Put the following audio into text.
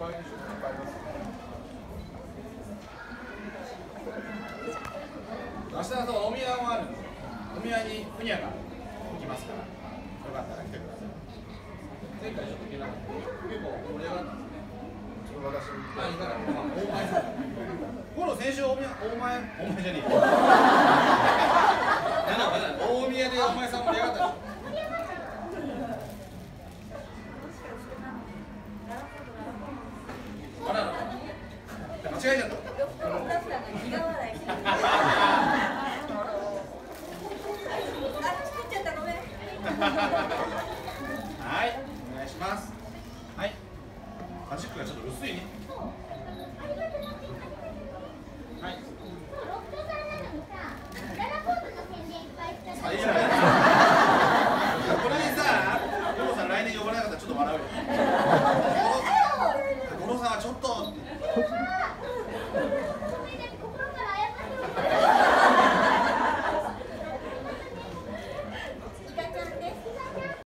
明日はそう大宮もあるんで大宮にふにゃが行きます。からよかったら来てください前回ちょっと行けなかった結構盛り上がったんですね私あいかがまあ大前さん先週大宮大前大前じゃねえよ大宮で大前さん盛り上がったでしょあらら間違えちゃったはい、お願いします。はい。マジックがちょっと薄いね。